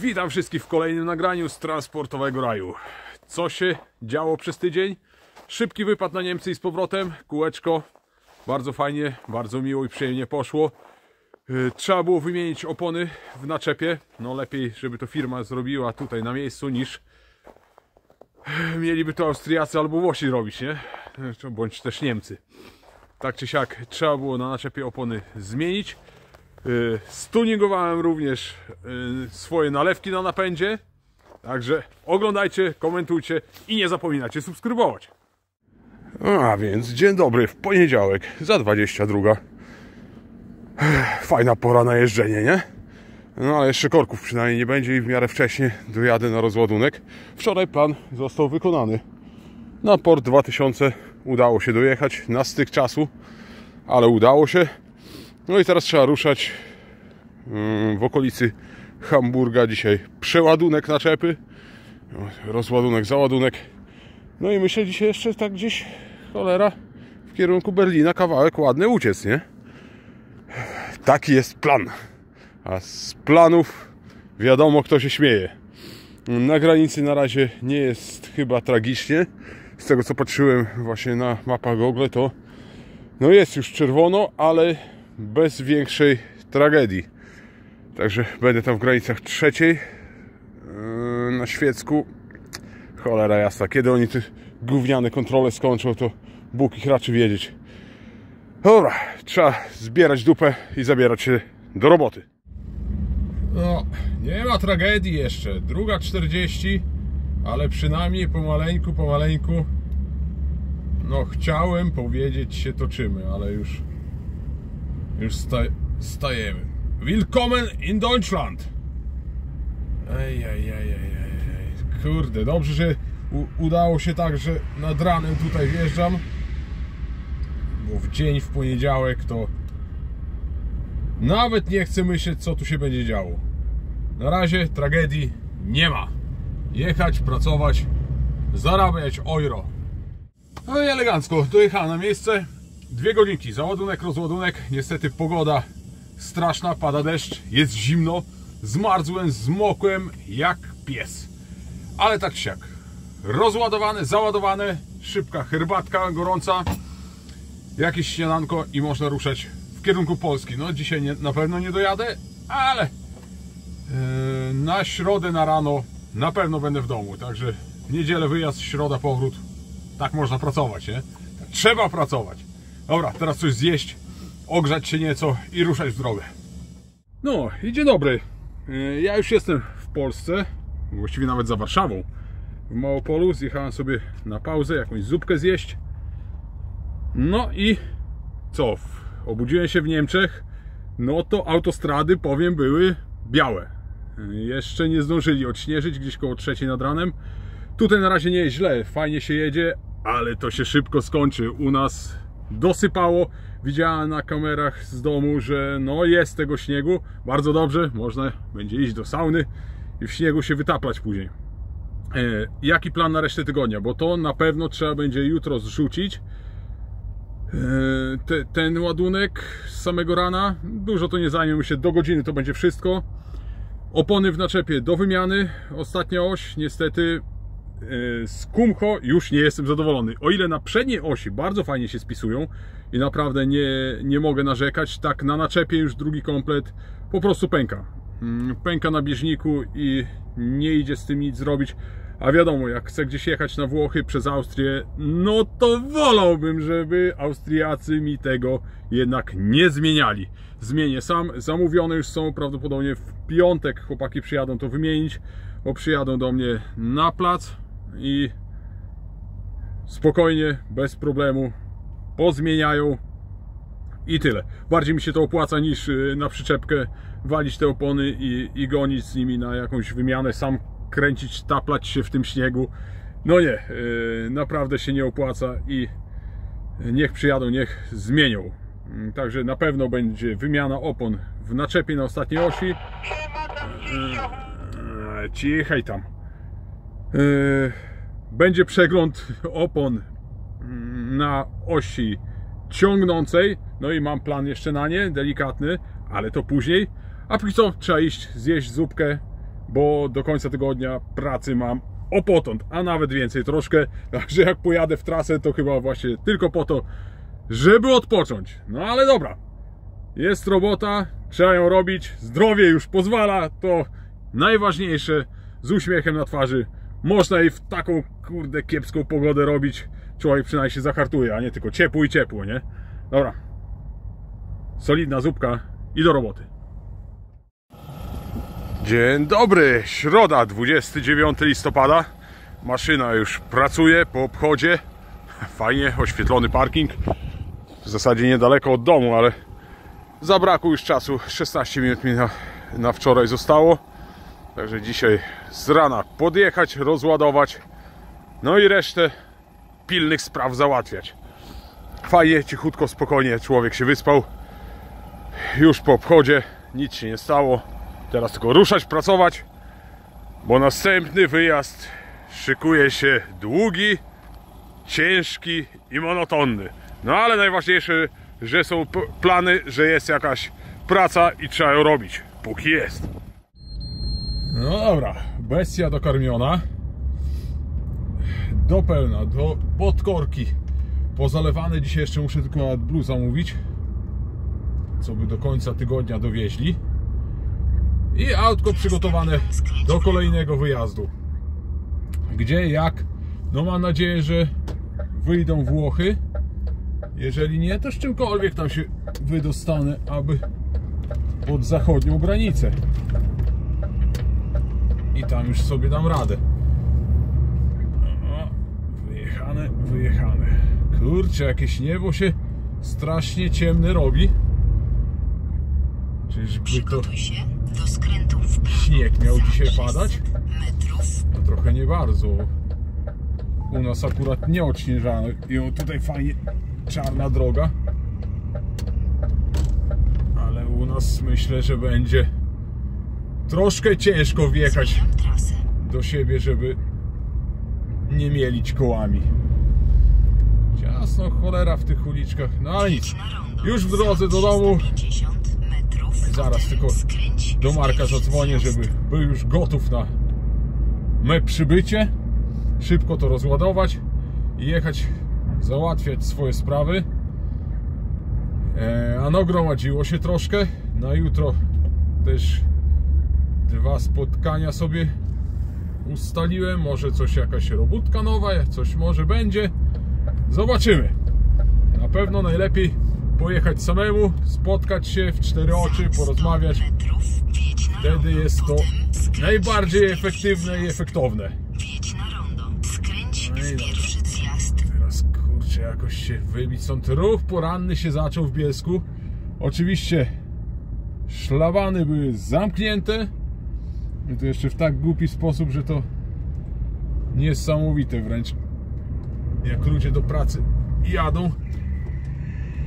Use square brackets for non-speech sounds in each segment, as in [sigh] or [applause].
Witam wszystkich w kolejnym nagraniu z transportowego raju. Co się działo przez tydzień? Szybki wypad na Niemcy i z powrotem, kółeczko. Bardzo fajnie, bardzo miło i przyjemnie poszło. Yy, Trzeba było wymienić opony w naczepie. No lepiej, żeby to firma zrobiła tutaj na miejscu niż yy, mieliby to Austriacy albo Włosi robić, nie? Yy, Bądź też Niemcy. Tak czy siak trzeba było na naczepie opony zmienić. Yy, Stuningowałem również yy, swoje nalewki na napędzie. Także oglądajcie, komentujcie i nie zapominajcie subskrybować. A więc dzień dobry, w poniedziałek za 22. Fajna pora na jeżdżenie, nie? No ale jeszcze korków przynajmniej nie będzie i w miarę wcześnie dojadę na rozładunek. Wczoraj plan został wykonany. Na port 2000 udało się dojechać na styk czasu, ale udało się. No i teraz trzeba ruszać mm, w okolicy Hamburga. Dzisiaj przeładunek naczepy, rozładunek, załadunek. No i myślę dzisiaj jeszcze tak gdzieś, cholera, w kierunku Berlina kawałek ładny uciec, nie? Taki jest plan. A z planów wiadomo kto się śmieje. Na granicy na razie nie jest chyba tragicznie. Z tego co patrzyłem właśnie na mapach Google to no jest już czerwono, ale bez większej tragedii. Także będę tam w granicach trzeciej yy, na świecku. Cholera jasna, kiedy oni te gówniane kontrole skończą, to Bóg ich raczy wiedzieć. Dobra, trzeba zbierać dupę i zabierać się do roboty. No, nie ma tragedii jeszcze. Druga 40, ale przynajmniej pomaleńku, pomaleńku no chciałem powiedzieć się toczymy, ale już już sta, stajemy. Willkommen in Deutschland! Kurde, dobrze, że udało się tak, że nad ranem tutaj wjeżdżam. Bo w dzień, w poniedziałek to nawet nie chcę myśleć, co tu się będzie działo. Na razie tragedii nie ma. Jechać, pracować, zarabiać euro. No i elegancko, dojechałem na miejsce. Dwie godzinki, załadunek, rozładunek. Niestety pogoda straszna, pada deszcz, jest zimno. Zmarzłem, zmokłem jak pies. Ale tak siak. Rozładowane, załadowane, szybka herbatka gorąca, jakieś śniadanko i można ruszać w kierunku Polski. No dzisiaj nie, na pewno nie dojadę, ale yy, na środę na rano na pewno będę w domu. Także niedzielę wyjazd, środa powrót tak można pracować, nie? Trzeba pracować. Dobra, teraz coś zjeść, ogrzać się nieco i ruszać w drogę. No i dzień dobry. E, Ja już jestem w Polsce, właściwie nawet za Warszawą. W Małopolu zjechałem sobie na pauzę, jakąś zupkę zjeść. No i co? Obudziłem się w Niemczech. No to autostrady, powiem, były białe. E, Jeszcze nie zdążyli odśnieżyć, gdzieś koło trzeciej nad ranem. Tutaj na razie nie jest źle, fajnie się jedzie, ale to się szybko skończy. U nas dosypało. Widziałem na kamerach z domu, że no jest tego śniegu. Bardzo dobrze, można będzie iść do sauny i w śniegu się wytaplać później. E, jaki plan na resztę tygodnia? Bo to na pewno trzeba będzie jutro zrzucić. E, te, ten ładunek z samego rana. Dużo to nie zajmie, myślę do godziny to będzie wszystko. Opony w naczepie do wymiany. Ostatnia oś niestety z Kumho już nie jestem zadowolony. O ile na przedniej osi bardzo fajnie się spisują i naprawdę nie, nie mogę narzekać, tak na naczepie już drugi komplet po prostu pęka. Mm, Pęka na bieżniku i nie idzie z tym nic zrobić. A wiadomo, jak chcę gdzieś jechać na Włochy przez Austrię, no to wolałbym, żeby Austriacy mi tego jednak nie zmieniali. Zmienię sam. Zamówione już są prawdopodobnie w piątek. Chłopaki przyjadą to wymienić, bo przyjadą do mnie na plac i spokojnie, bez problemu pozmieniają i tyle. Bardziej mi się to opłaca niż y, na przyczepkę walić te opony i, i gonić z nimi na jakąś wymianę, sam kręcić, taplać się w tym śniegu. No nie, yy, naprawdę się nie opłaca i niech przyjadą, niech zmienią. Mm, Także na pewno będzie wymiana opon w naczepie na ostatniej osi. Yy, Cichaj tam. Yy, Będzie przegląd opon na osi ciągnącej. No i mam plan jeszcze na nie, delikatny, ale to później. A póki co trzeba iść zjeść zupkę, bo do końca tygodnia pracy mam o potąd, a nawet więcej troszkę. [laughs] Także jak pojadę w trasę, to chyba właśnie tylko po to, żeby odpocząć. No ale dobra, jest robota, trzeba ją robić, zdrowie już pozwala, to najważniejsze, z uśmiechem na twarzy. Można i w taką, kurde, kiepską pogodę robić. Człowiek przynajmniej się zahartuje, a nie tylko ciepło i ciepło, nie? Dobra. Solidna zupka i do roboty. Dzień dobry, środa, 29 listopada. Maszyna już pracuje po obchodzie. [laughs] Fajnie, oświetlony parking. W zasadzie niedaleko od domu, ale zabrakło już czasu. 16 minut mi na, na wczoraj zostało. Także dzisiaj z rana podjechać, rozładować. No i resztę pilnych spraw załatwiać. Fajnie, cichutko, spokojnie, człowiek się wyspał. Już po obchodzie, nic się nie stało. Teraz tylko ruszać, pracować, bo następny wyjazd szykuje się długi, ciężki i monotonny. No ale najważniejsze, że są plany, że jest jakaś praca i trzeba ją robić, póki jest. No dobra, bestia dokarmiona. Do pełna, do podkorki pozalewane. Dzisiaj jeszcze muszę tylko AdBlue zamówić, co by do końca tygodnia dowieźli. I autko przygotowane do kolejnego wyjazdu. Gdzie, jak? No mam nadzieję, że wyjdą Włochy. Jeżeli nie, to z czymkolwiek tam się wydostanę, aby pod zachodnią granicę. I tam już sobie dam radę. Wyjechane, wyjechane. Kurczę, jakieś niebo się strasznie ciemne robi. Czyżby to śnieg miał dzisiaj 600 padać? metrów No trochę nie bardzo. U nas akurat nie odśnieżano. I o, tutaj fajnie czarna droga. Ale u nas myślę, że będzie troszkę ciężko wjechać do siebie, żeby nie mielić kołami. Ciasno cholera w tych uliczkach. No ale nic. Już w drodze do domu. 350 metrów Zaraz tylko do Marka zadzwonię, żeby był już gotów na me przybycie. Szybko to rozładować i jechać załatwiać swoje sprawy. E, a nagromadziło się troszkę. Na jutro też dwa spotkania sobie ustaliłem. Może coś, jakaś robótka nowa, coś może będzie. Zobaczymy. Na pewno najlepiej pojechać samemu, spotkać się w cztery oczy, Za 100 porozmawiać. Wtedy jest to najbardziej efektywne i efektowne. No i. Teraz kurczę, jakoś się wybić stąd. Ruch poranny się zaczął w Bielsku. Oczywiście szlabany były zamknięte. I to jeszcze w tak głupi sposób, że to niesamowite wręcz. Jak ludzie do pracy jadą,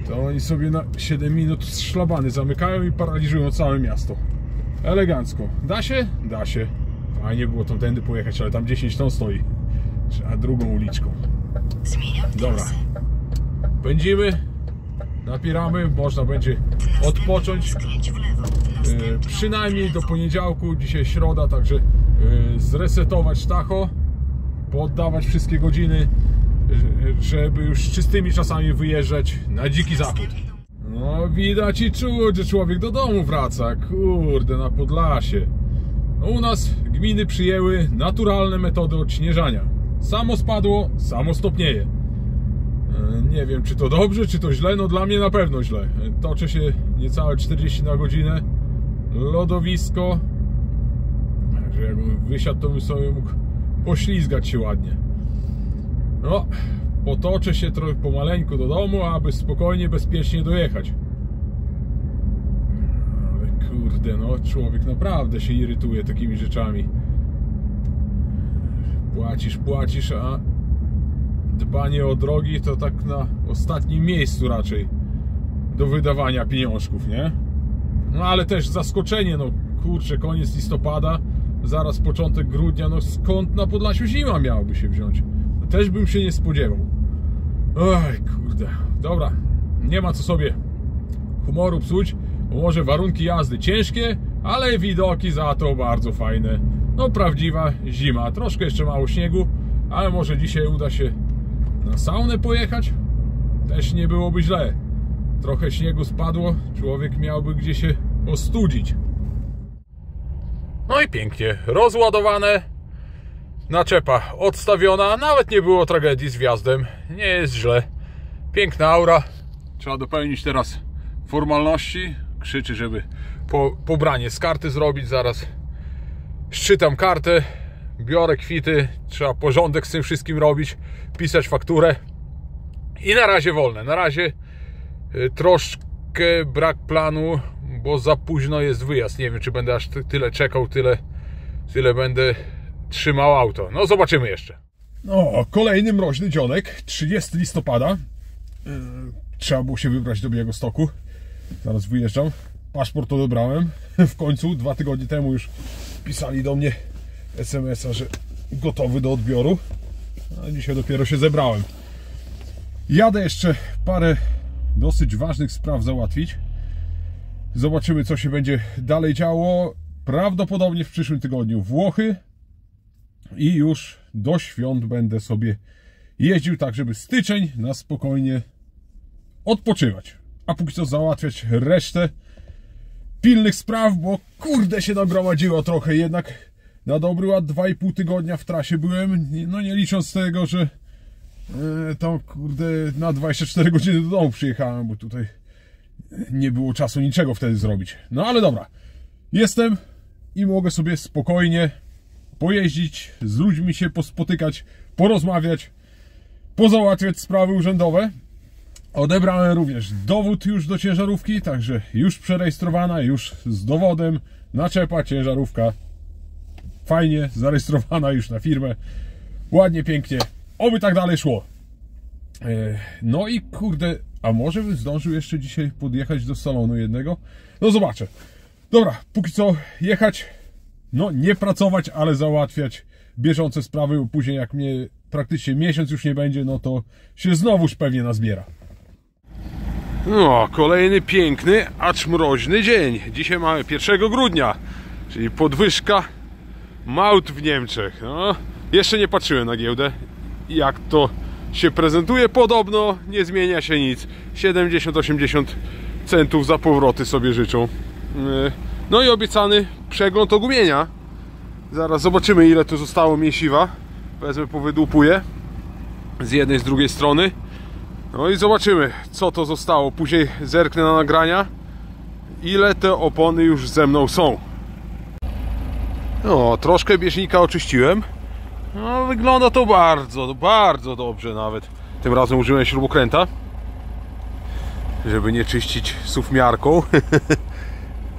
to oni sobie na 7 minut szlabany zamykają i paraliżują całe miasto. Elegancko. Da się? Da się. Fajnie było tam tędy pojechać, ale tam 10 ton stoi. Trzeba drugą uliczką. Dobra. Pędzimy, napieramy, można będzie odpocząć. E, przynajmniej do poniedziałku, dzisiaj środa, także e, zresetować tacho, poddawać wszystkie godziny, e, żeby już czystymi czasami wyjeżdżać na dziki zachód. No widać i czuć, że człowiek do domu wraca, kurde, na Podlasie. No, u nas gminy przyjęły naturalne metody odśnieżania. Samo spadło, samo stopnieje. Nie wiem, czy to dobrze, czy to źle. No dla mnie na pewno źle. Toczy się niecałe 40 na godzinę. Lodowisko. Także jakbym wysiadł, to bym sobie mógł poślizgać się ładnie. No, potoczę się trochę pomaleńku do domu, aby spokojnie, bezpiecznie dojechać. Ale kurde, no człowiek naprawdę się irytuje takimi rzeczami. Płacisz, płacisz, a dbanie o drogi to tak na ostatnim miejscu raczej do wydawania pieniążków, nie? No ale też zaskoczenie, no kurczę, koniec listopada, zaraz początek grudnia, no skąd na Podlasiu zima miałaby się wziąć? No, też bym się nie spodziewał. Oj, kurde. Dobra, nie ma co sobie humoru psuć, bo może warunki jazdy ciężkie, ale widoki za to bardzo fajne. No prawdziwa zima, troszkę jeszcze mało śniegu, ale może dzisiaj uda się na saunę pojechać? Też nie byłoby źle. Trochę śniegu spadło, człowiek miałby gdzie się ostudzić. No i pięknie, rozładowane, naczepa odstawiona, nawet nie było tragedii z wjazdem, nie jest źle. Piękna aura. Trzeba dopełnić teraz formalności. Krzyczy, żeby po, pobranie z karty zrobić. Zaraz szczytam kartę, biorę kwity, trzeba porządek z tym wszystkim robić, pisać fakturę. I na razie wolne. Na razie troszkę brak planu, bo za późno jest wyjazd. Nie wiem, czy będę aż ty- tyle czekał, tyle, tyle będę trzymał auto. No, zobaczymy jeszcze. No, kolejny mroźny dzionek, 30 listopada. Yy, Trzeba było się wybrać do Białegostoku. Zaraz wyjeżdżam. Paszport odebrałem. [laughs] W końcu, dwa tygodnie temu już pisali do mnie SMS-a, że gotowy do odbioru. A dzisiaj dopiero się zebrałem. Jadę jeszcze parę dosyć ważnych spraw załatwić. Zobaczymy, co się będzie dalej działo. Prawdopodobnie w przyszłym tygodniu Włochy. I już do świąt będę sobie jeździł tak, żeby styczeń na spokojnie odpoczywać. A póki co załatwiać resztę pilnych spraw, bo kurde się nagromadziło trochę jednak. Na dobry ład 2,5 tygodnia w trasie byłem, no nie licząc tego, że tam kurde na 24 godziny do domu przyjechałem, bo tutaj nie było czasu niczego wtedy zrobić. No ale dobra, jestem i mogę sobie spokojnie pojeździć, z ludźmi się pospotykać, porozmawiać, pozałatwiać sprawy urzędowe. Odebrałem również dowód już do ciężarówki, także już przerejestrowana, już z dowodem, naczepa, ciężarówka. Fajnie, zarejestrowana już na firmę. Ładnie, pięknie. Oby tak dalej szło. E, No i kurde, a może bym zdążył jeszcze dzisiaj podjechać do salonu jednego? No zobaczę. Dobra, póki co jechać, no nie pracować, ale załatwiać bieżące sprawy, bo później jak mnie praktycznie miesiąc już nie będzie, no to się znowuż pewnie nazbiera. No, kolejny piękny, acz mroźny dzień. Dzisiaj mamy 1 grudnia, czyli podwyżka maut w Niemczech. No, jeszcze nie patrzyłem na giełdę, jak to się prezentuje. Podobno nie zmienia się nic. 70-80 centów za powroty sobie życzą. Yy, No i obiecany przegląd ogumienia. Zaraz zobaczymy ile tu zostało mięsiwa. Wezmę, powydupuję z jednej, z drugiej strony. No i zobaczymy, co to zostało. Później zerknę na nagrania, ile te opony już ze mną są. No, troszkę bieżnika oczyściłem. No, wygląda to bardzo, bardzo dobrze nawet. Tym razem użyłem śrubokręta, żeby nie czyścić sufmiarką.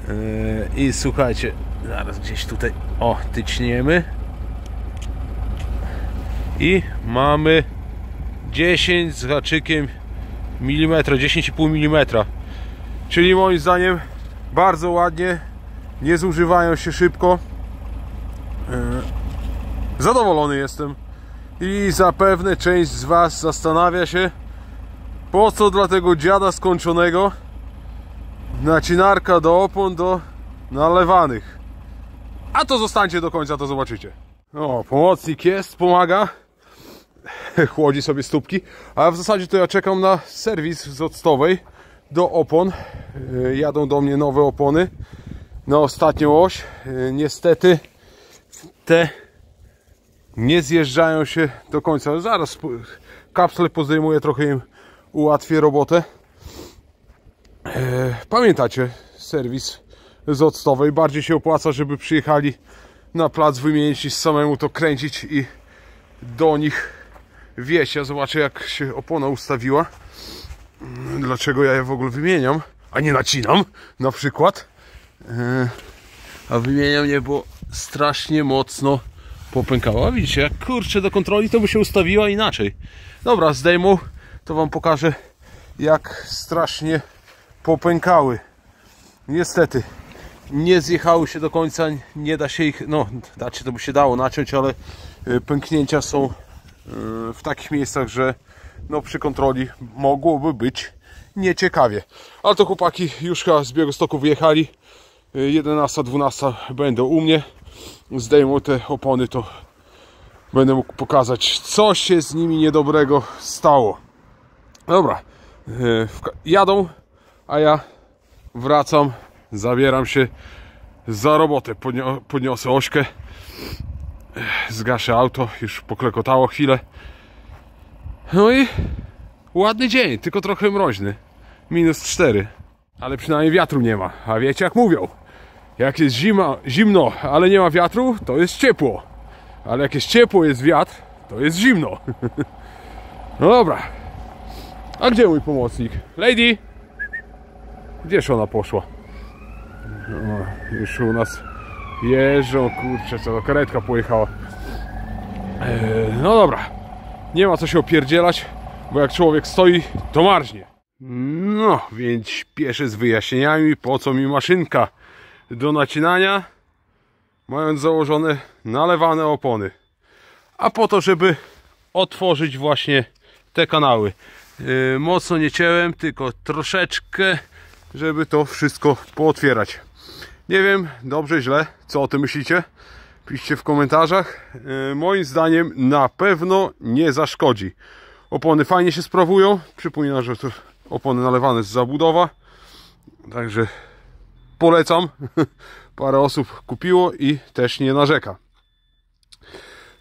Yy, [laughs] I słuchajcie, zaraz gdzieś tutaj, o, tyćniemy. I mamy 10 z haczykiem milimetra, 10,5 mm. Czyli moim zdaniem bardzo ładnie, nie zużywają się szybko. Zadowolony jestem. I zapewne część z Was zastanawia się, po co dla tego dziada skończonego nacinarka do opon do nalewanych. A to zostańcie do końca, to zobaczycie. O, pomocnik jest, pomaga [laughs] chłodzi sobie stópki, a w zasadzie to ja czekam na serwis z octowej do opon. Yy, Jadą do mnie nowe opony na ostatnią oś. Yy, Niestety te nie zjeżdżają się do końca. Zaraz kapsle pozdejmuję, trochę im ułatwię robotę. Yy, Pamiętacie serwis z octowej? Bardziej się opłaca, żeby przyjechali na plac wymienić niż samemu to kręcić i do nich wieść. Ja zobaczę jak się opona ustawiła. Dlaczego ja je w ogóle wymieniam, a nie nacinam na przykład. E, A wymieniam je, bo strasznie mocno popękała. Widzicie, jak kurczę do kontroli to by się ustawiła inaczej. Dobra, zdejmą, to wam pokażę jak strasznie popękały. Niestety nie zjechały się do końca, nie da się ich, no dacie to by się dało naciąć, ale y, pęknięcia są y, w takich miejscach, że no przy kontroli mogłoby być nieciekawie. Ale to chłopaki już chyba z Białegostoku wyjechali 11, 12 będą u mnie. Zdejmą te opony, to będę mógł pokazać, co się z nimi niedobrego stało. Dobra, e, jadą, a ja wracam, zabieram się za robotę. Podnio- podniosę ośkę, e, zgaszę auto, już poklekotało chwilę. No i ładny dzień, tylko trochę mroźny. Minus 4. Ale przynajmniej wiatru nie ma. A wiecie jak mówią? Jak jest zima, zimno, ale nie ma wiatru, to jest ciepło. Ale jak jest ciepło, jest wiatr, to jest zimno. [laughs] No dobra. A gdzie mój pomocnik? Lady! Gdzież ona poszła? O, już u nas jeżdżą, kurczę, co karetka pojechała. Eee, no dobra. Nie ma co się opierdzielać, bo jak człowiek stoi, to marznie. No, więc śpieszę z wyjaśnieniami, po co mi maszynka do nacinania, mając założone nalewane opony. A po to, żeby otworzyć właśnie te kanały. Yy, mocno nie cięłem, tylko troszeczkę, żeby to wszystko pootwierać. Nie wiem, dobrze, źle, co o tym myślicie? Piszcie w komentarzach. Yy, moim zdaniem na pewno nie zaszkodzi. Opony fajnie się sprawują. Przypominam, że to opony nalewane z zabudowa. Także polecam. [laughs] Parę osób kupiło i też nie narzeka.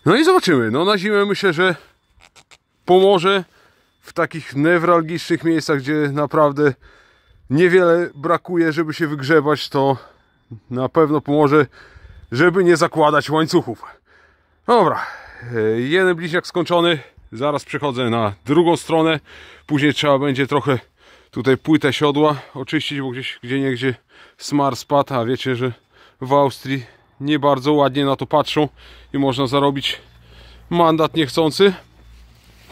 No i zobaczymy. No na zimę myślę, że pomoże w takich newralgicznych miejscach, gdzie naprawdę niewiele brakuje, żeby się wygrzebać, to na pewno pomoże, żeby nie zakładać łańcuchów. Dobra, jeden bliźniak skończony. Zaraz przechodzę na drugą stronę. Później trzeba będzie trochę tutaj płytę siodła oczyścić, bo gdzieś gdzie niegdzie smar spadł, a wiecie, że w Austrii nie bardzo ładnie na to patrzą i można zarobić mandat niechcący.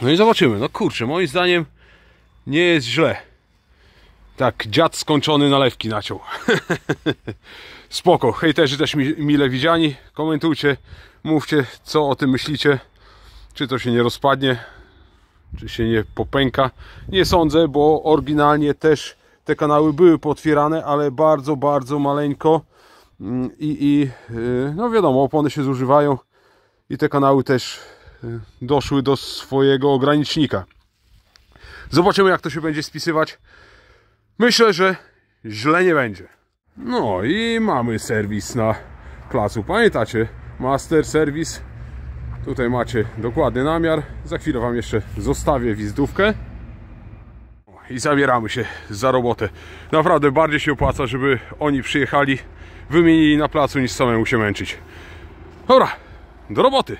No i zobaczymy. No kurczę, moim zdaniem nie jest źle. Tak, dziad skończony nalewki naciął. [laughs] Spoko, hejterzy też mi, mile widziani. Komentujcie, mówcie co o tym myślicie. Czy to się nie rozpadnie, czy się nie popęka. Nie sądzę, bo oryginalnie też te kanały były potwierane, ale bardzo, bardzo maleńko. Mm, I, i yy, no wiadomo, opony się zużywają i te kanały też yy, doszły do swojego ogranicznika. Zobaczymy, jak to się będzie spisywać. Myślę, że źle nie będzie. No i mamy serwis na placu. Pamiętacie? Master Service. Tutaj macie dokładny namiar. Za chwilę Wam jeszcze zostawię wizytówkę. I zabieramy się za robotę. Naprawdę bardziej się opłaca, żeby oni przyjechali, wymienili na placu, niż samemu się męczyć. Dobra, do roboty.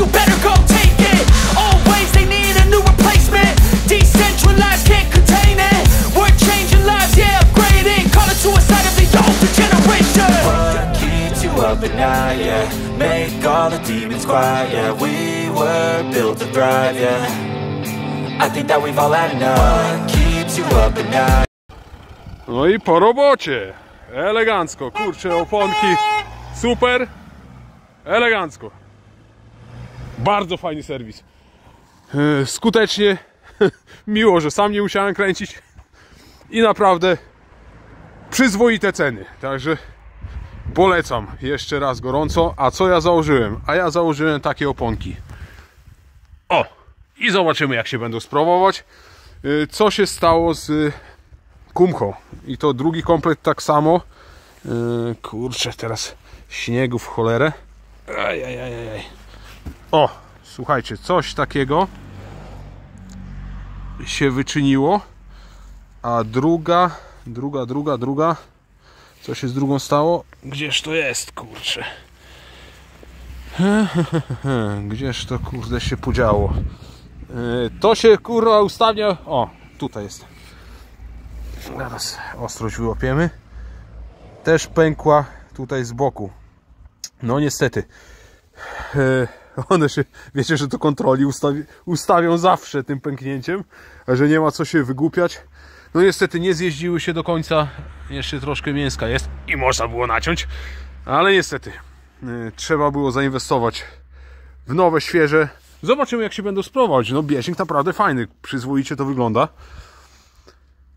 You can night, yeah Make all the demons quiet, yeah We were built to thrive, yeah I think that we've all had enough keeps you up at night No i po robocie. Elegancko. Kurczę, oponki. Super. Elegancko. Bardzo fajny serwis. E, Skutecznie. [laughs] Miło, że sam nie musiałem kręcić. I naprawdę przyzwoite ceny. Także polecam jeszcze raz gorąco. A co ja założyłem? A ja założyłem takie oponki. O! I zobaczymy jak się będą sprawować. E, Co się stało z Kumcho. I to drugi komplet tak samo. Yy, kurczę, teraz śniegu w cholerę. Ajajajaj. O, słuchajcie, coś takiego się wyczyniło. A druga, druga, druga, druga. Co się z drugą stało? Gdzież to jest, kurczę? [laughs] Gdzież to kurde się podziało? Yy, To się kurwa ustawia. O, tutaj jest. Zaraz ostrość wyłapiemy. Też pękła tutaj z boku. No niestety. E, One się, wiecie, że to kontroli ustawi, ustawią zawsze tym pęknięciem, że nie ma co się wygłupiać. No niestety nie zjeździły się do końca. Jeszcze troszkę mięska jest i można było naciąć. Ale niestety e, trzeba było zainwestować w nowe, świeże. Zobaczymy jak się będą sprawować. No bieżnik naprawdę fajny, przyzwoicie to wygląda.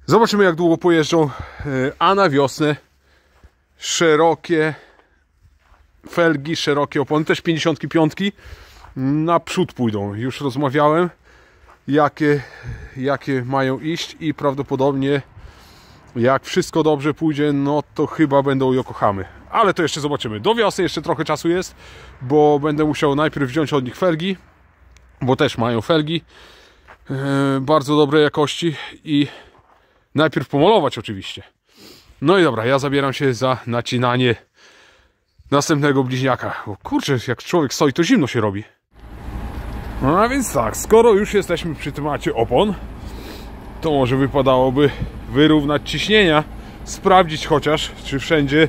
Zobaczymy jak długo pojeżdżą, e, a na wiosnę szerokie felgi, szerokie opony, też 55 naprzód pójdą. Już rozmawiałem jakie, jakie mają iść i prawdopodobnie jak wszystko dobrze pójdzie, no to chyba będą Yokohamy. Ale to jeszcze zobaczymy. Do wiosny jeszcze trochę czasu jest, bo będę musiał najpierw wziąć od nich felgi, bo też mają felgi e, bardzo dobrej jakości i najpierw pomalować oczywiście. No i dobra, ja zabieram się za nacinanie następnego bliźniaka. Kurczę, jak człowiek stoi, to zimno się robi. No a więc tak, skoro już jesteśmy przy temacie opon, to może wypadałoby wyrównać ciśnienia, sprawdzić chociaż, czy wszędzie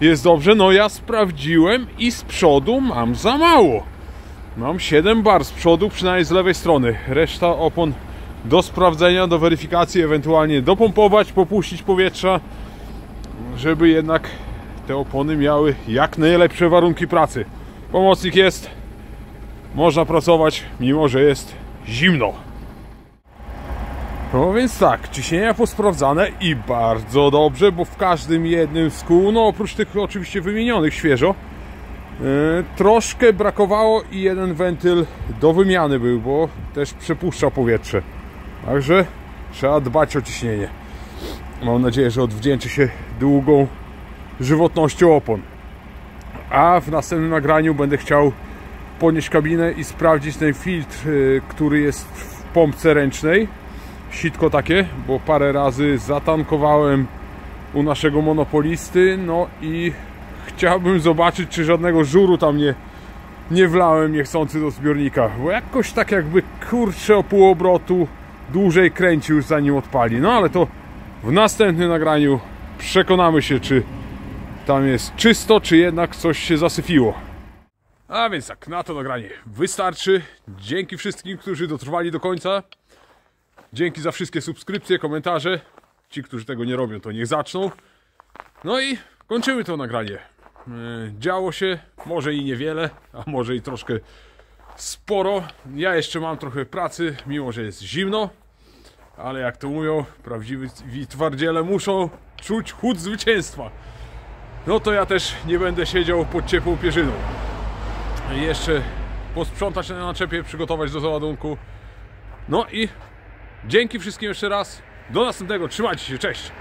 jest dobrze. No ja sprawdziłem i z przodu mam za mało. Mam 7 bar z przodu, przynajmniej z lewej strony. Reszta opon do sprawdzenia, do weryfikacji, ewentualnie dopompować, popuścić powietrza, żeby jednak te opony miały jak najlepsze warunki pracy. Pomocnik jest, można pracować, mimo że jest zimno. No więc tak, ciśnienia posprawdzane i bardzo dobrze, bo w każdym jednym z kół, no oprócz tych oczywiście wymienionych świeżo, yy, troszkę brakowało i jeden wentyl do wymiany był, bo też przepuszcza powietrze. Także trzeba dbać o ciśnienie. Mam nadzieję, że odwdzięczy się długą żywotnością opon. A w następnym nagraniu będę chciał podnieść kabinę i sprawdzić ten filtr, yy, który jest w pompce ręcznej sitko takie, bo parę razy zatankowałem u naszego monopolisty, no i chciałbym zobaczyć, czy żadnego żuru tam nie, nie wlałem niechcący do zbiornika, bo jakoś tak jakby kurczę o pół obrotu dłużej kręci już zanim odpali, no ale to w następnym nagraniu przekonamy się, czy tam jest czysto, czy jednak coś się zasyfiło. A więc tak, na to nagranie wystarczy. Dzięki wszystkim, którzy dotrwali do końca. Dzięki za wszystkie subskrypcje, komentarze. Ci, którzy tego nie robią, to niech zaczną. No i kończymy to nagranie. E, Działo się, może i niewiele, a może i troszkę sporo. Ja jeszcze mam trochę pracy, mimo że jest zimno. Ale jak to mówią, prawdziwi twardziele muszą czuć chód zwycięstwa. No to ja też nie będę siedział pod ciepłą pierzyną. Jeszcze posprzątać na naczepie, przygotować do załadunku. No i Dzięki wszystkim jeszcze raz. Do następnego. Trzymajcie się. Cześć.